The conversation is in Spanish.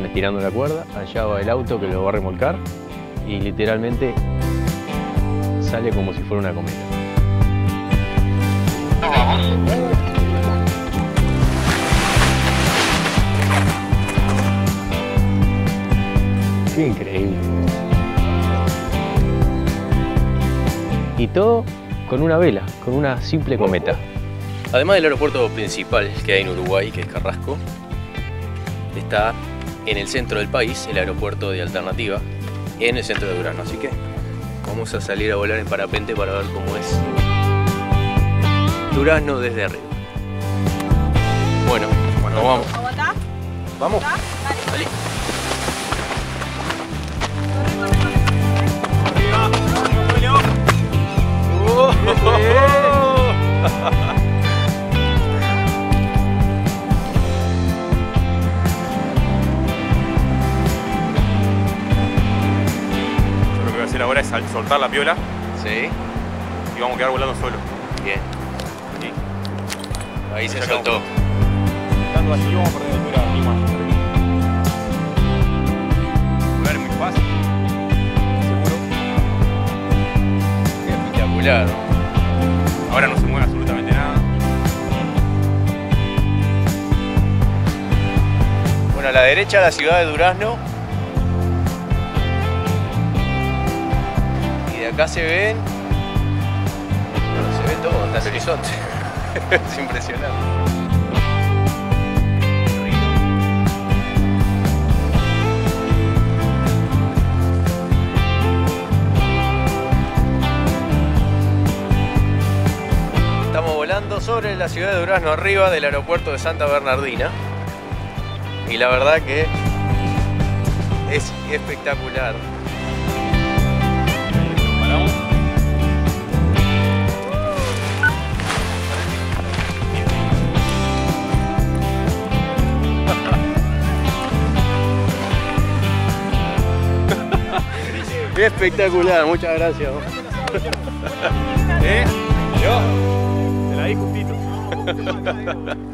estirando la cuerda, allá va el auto que lo va a remolcar y literalmente sale como si fuera una cometa. Qué increíble. Y todo con una vela, con una simple cometa. Además del aeropuerto principal que hay en Uruguay, que es Carrasco, está en el centro del país el aeropuerto de Alternativa, en el centro de Durazno. Así que vamos a salir a volar en parapente para ver cómo es Durazno desde arriba. Bueno, bueno, vamos. ¿Vamos? Hacer ahora es soltar la piola Sí, y vamos a quedar volando solo. bien. Sí. Ahí se soltó. Estando así vamos a perder altura aquí más. Volar es muy fácil. Seguro. Espectacular. Ahora no se mueve absolutamente nada. Bueno, a la derecha la ciudad de Durazno. Acá se ven. Se ve todo, hasta el horizonte. es impresionante. Estamos volando sobre la ciudad de Durazno, arriba del aeropuerto de Santa Bernardina. Y la verdad que es espectacular. Espectacular, muchas gracias. ¿Eh? Yo. Te la di justito.